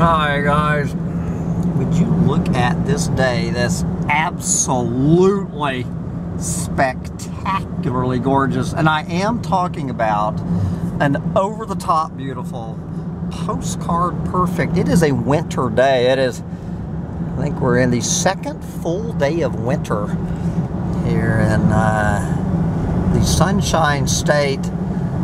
Hi guys. Would you look at this day? This absolutely spectacularly gorgeous. And I am talking about an over-the-top beautiful postcard perfect. It is a winter day. It is, I think we're in the second full day of winter here in uh, the Sunshine State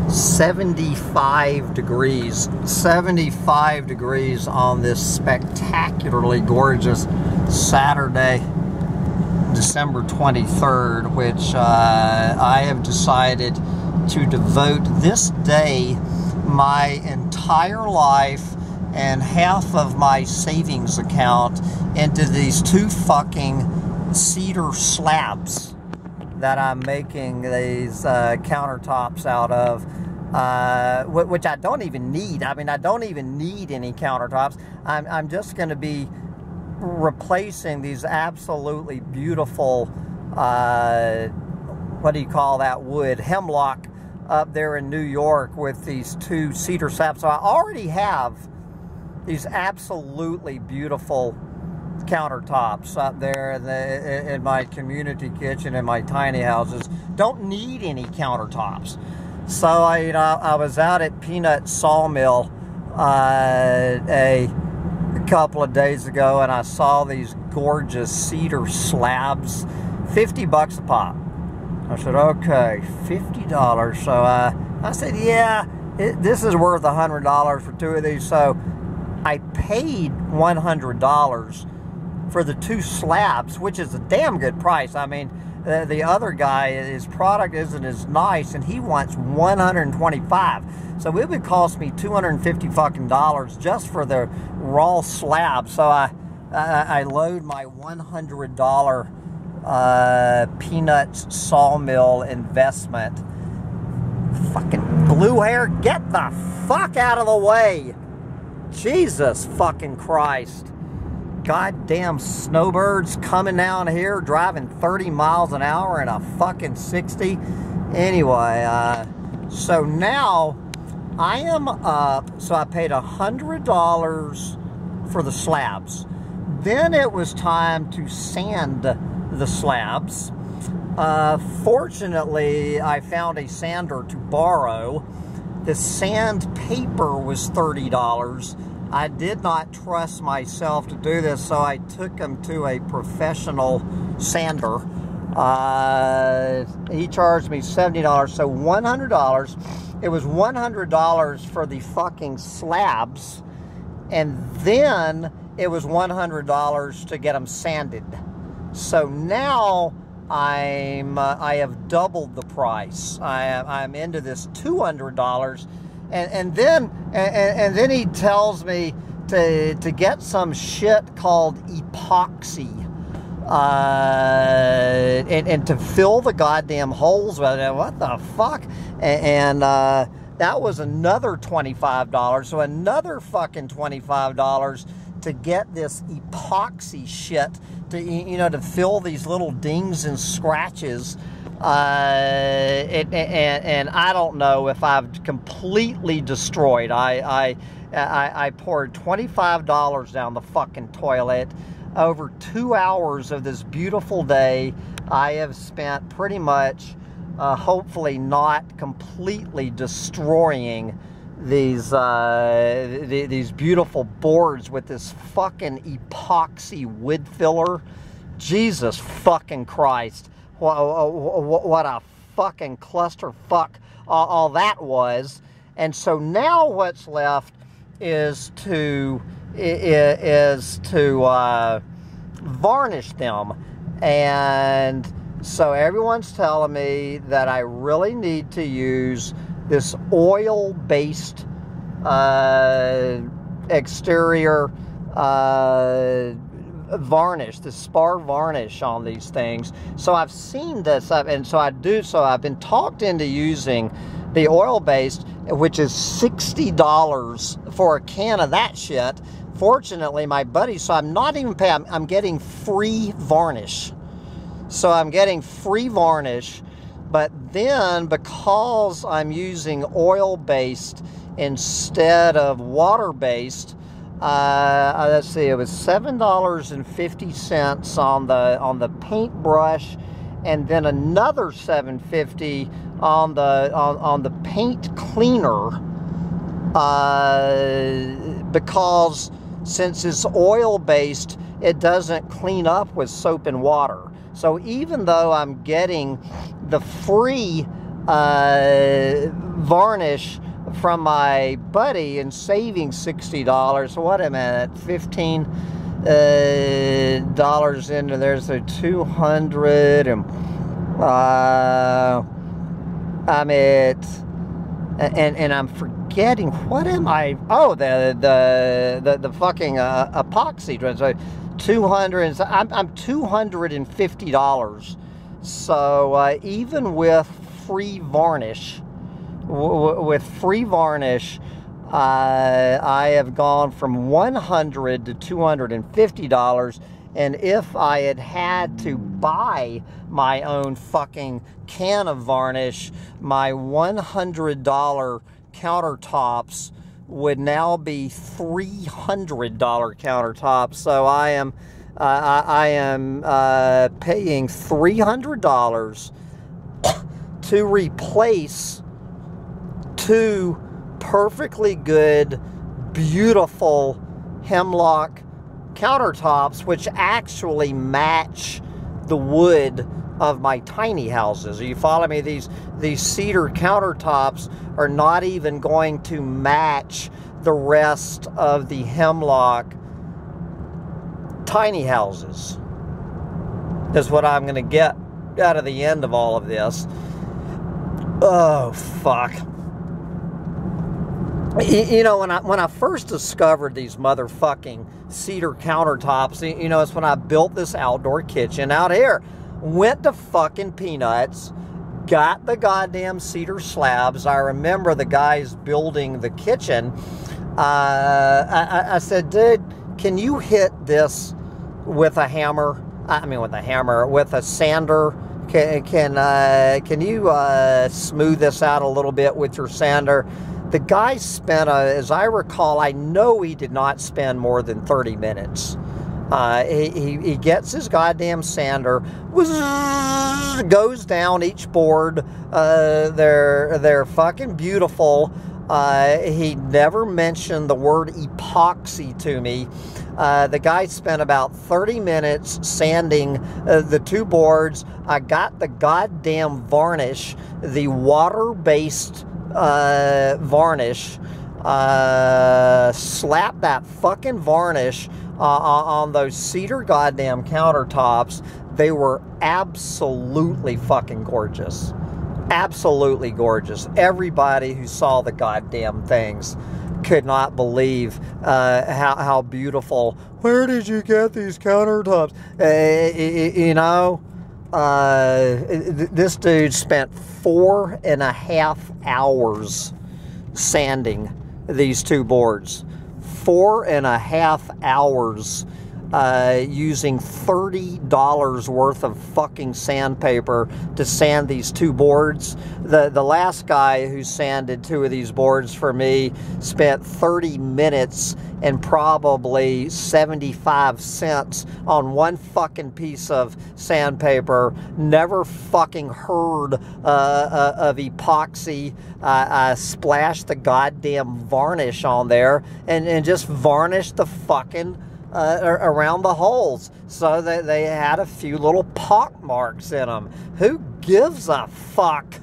75 degrees 75 degrees on this spectacularly gorgeous Saturday December 23rd which uh, I have decided to devote this day my entire life and half of my savings account into these two fucking cedar slabs that I'm making these uh, countertops out of, uh, which I don't even need. I mean, I don't even need any countertops. I'm, I'm just going to be replacing these absolutely beautiful, uh, what do you call that wood, hemlock up there in New York with these two cedar slabs. So I already have these absolutely beautiful countertops up there in, the, in my community kitchen in my tiny houses. Don't need any countertops. So I, you know, I was out at Peanut Sawmill uh, a, a couple of days ago and I saw these gorgeous cedar slabs, 50 bucks a pop. I said, okay, $50. So uh, I said, yeah, it, this is worth $100 for two of these. So I paid $100 for the two slabs, which is a damn good price. I mean, uh, the other guy, his product isn't as nice, and he wants 125. So it would cost me 250 fucking dollars just for the raw slab. So I, I, I load my 100 dollar uh, peanuts sawmill investment. Fucking blue hair, get the fuck out of the way! Jesus fucking Christ goddamn snowbirds coming down here driving 30 miles an hour in a fucking 60. Anyway, uh, so now I am up, so I paid a $100 for the slabs. Then it was time to sand the slabs. Uh, fortunately, I found a sander to borrow. The sandpaper was $30 I did not trust myself to do this, so I took him to a professional sander. Uh, he charged me $70, so $100. It was $100 for the fucking slabs, and then it was $100 to get them sanded. So now I'm uh, I have doubled the price. I, I'm into this $200 and, and then and, and then he tells me to to get some shit called epoxy uh, and, and to fill the goddamn holes with it. What the fuck? And, and uh, that was another $25. So another fucking $25 to get this epoxy shit to, you know, to fill these little dings and scratches uh, it, and, and, I don't know if I've completely destroyed. I, I, I, I poured $25 down the fucking toilet. Over two hours of this beautiful day, I have spent pretty much, uh, hopefully not completely destroying these uh, th these beautiful boards with this fucking epoxy wood filler. Jesus fucking Christ what, a fucking clusterfuck all, all that was. And so now what's left is to is to uh, varnish them. And so everyone's telling me that I really need to use this oil-based uh, exterior uh, varnish, the spar varnish on these things. So I've seen this, and so I do, so I've been talked into using the oil-based, which is $60 for a can of that shit. Fortunately, my buddy, so I'm not even paying, I'm, I'm getting free varnish. So I'm getting free varnish, but then because I'm using oil-based instead of water-based, uh, let's see, it was seven dollars and fifty cents on the on the paintbrush, and then another seven fifty on the on, on the paint cleaner. Uh, because since it's oil based, it doesn't clean up with soap and water. So even though I'm getting the free uh, varnish from my buddy and saving $60. What am I at? 15 uh, dollars into there's a 200 and uh, I'm at and and I'm forgetting what am I oh the the the, the fucking uh, epoxy so 200 I'm, I'm $250 so uh, even with free varnish with free varnish, uh, I have gone from 100 to $250. And if I had had to buy my own fucking can of varnish, my $100 countertops would now be $300 countertops. So I am, uh, I, I, am uh, paying $300 to replace two perfectly good, beautiful hemlock countertops, which actually match the wood of my tiny houses. Are you follow me? These these cedar countertops are not even going to match the rest of the hemlock tiny houses. Is what I'm going to get out of the end of all of this. Oh fuck you know when I when I first discovered these motherfucking cedar countertops, you know, it's when I built this outdoor kitchen out here. Went to fucking peanuts, got the goddamn cedar slabs. I remember the guys building the kitchen. Uh, I, I said, dude, can you hit this with a hammer? I mean, with a hammer, with a sander. Can can uh, can you uh, smooth this out a little bit with your sander? The guy spent, uh, as I recall, I know he did not spend more than 30 minutes. Uh, he, he, he, gets his goddamn sander, goes down each board. Uh, they're, they're fucking beautiful. Uh, he never mentioned the word epoxy to me. Uh, the guy spent about 30 minutes sanding uh, the two boards. I got the goddamn varnish, the water based uh, varnish, uh, slap that fucking varnish uh, on those cedar goddamn countertops. They were absolutely fucking gorgeous. Absolutely gorgeous. Everybody who saw the goddamn things could not believe uh, how, how beautiful. Where did you get these countertops? Uh, you know, uh, this dude spent four and a half hours sanding these two boards. Four and a half hours uh, using $30 worth of fucking sandpaper to sand these two boards. The, the last guy who sanded two of these boards for me spent 30 minutes and probably 75 cents on one fucking piece of sandpaper. Never fucking heard uh, uh, of epoxy. I splashed the goddamn varnish on there and, and just varnished the fucking uh, around the holes so that they had a few little pock marks in them. Who gives a fuck?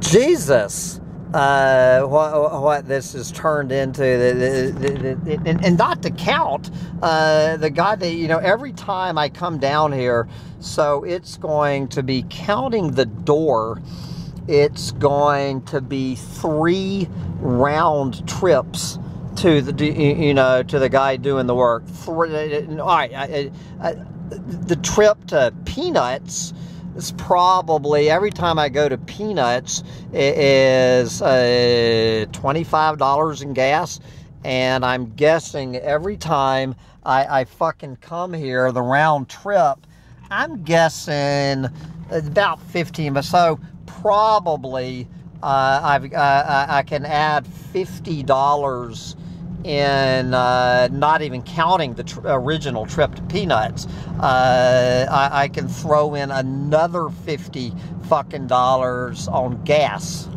Jesus. Uh, what, what this has turned into, the, the, the, and, and, not to count uh, the guy that, you know, every time I come down here, so it's going to be counting the door, it's going to be three round trips to the you know to the guy doing the work. All right, the trip to Peanuts is probably every time I go to Peanuts is uh, twenty five dollars in gas, and I'm guessing every time I, I fucking come here the round trip, I'm guessing about fifteen. But so probably uh, I've uh, I can add fifty dollars in uh, not even counting the tr original trip to Peanuts. Uh, I, I, can throw in another 50 fucking dollars on gas.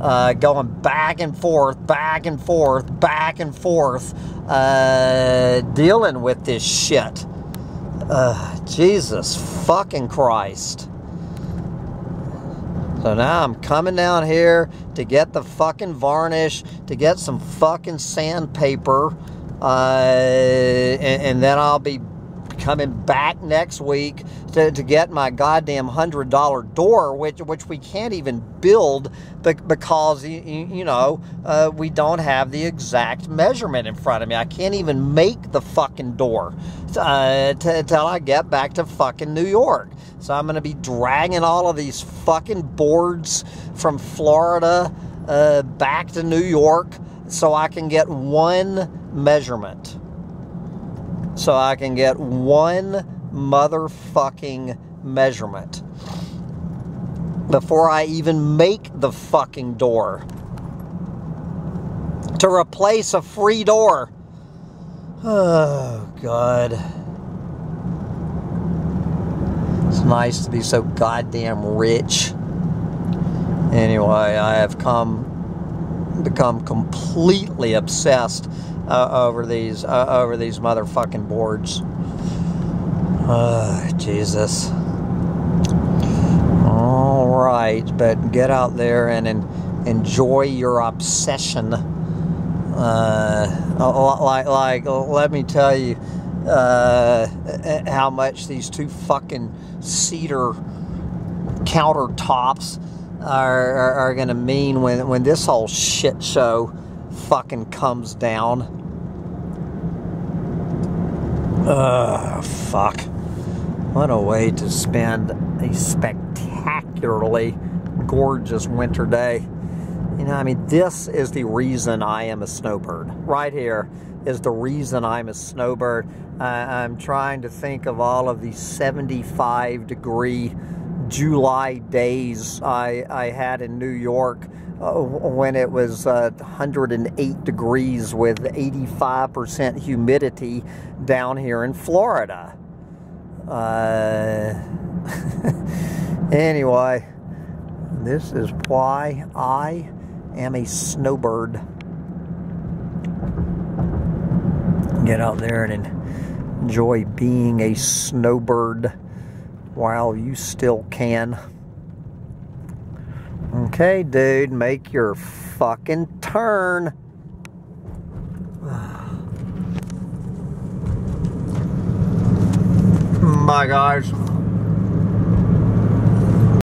Uh, going back and forth, back and forth, back and forth, uh, dealing with this shit. Uh, Jesus fucking Christ. So now I'm coming down here to get the fucking varnish, to get some fucking sandpaper, uh, and, and, then I'll be coming back next week to, to get my goddamn hundred dollar door, which which we can't even build because you, know uh, we don't have the exact measurement in front of me. I can't even make the fucking door uh, until I get back to fucking New York. So I'm going to be dragging all of these fucking boards from Florida uh, back to New York so I can get one measurement. So I can get one motherfucking measurement before I even make the fucking door. To replace a free door. Oh, God. It's nice to be so goddamn rich. Anyway, I have come become completely obsessed uh, over these uh, over these motherfucking boards. Oh, Jesus. All right, but get out there and, and enjoy your obsession. Uh, like, like, let me tell you uh, how much these two fucking cedar countertops are, are, are going to mean when, when this whole shit show fucking comes down. Ugh, fuck. What a way to spend a spectacularly gorgeous winter day. You know, I mean, this is the reason I am a snowbird. Right here is the reason I'm a snowbird. Uh, I'm trying to think of all of the 75 degree July days I, I had in New York uh, when it was uh, 108 degrees with 85% humidity down here in Florida. Uh, anyway, this is why I am a snowbird. Get out there and enjoy being a snowbird while you still can. Okay, dude, make your fucking turn. Bye, guys.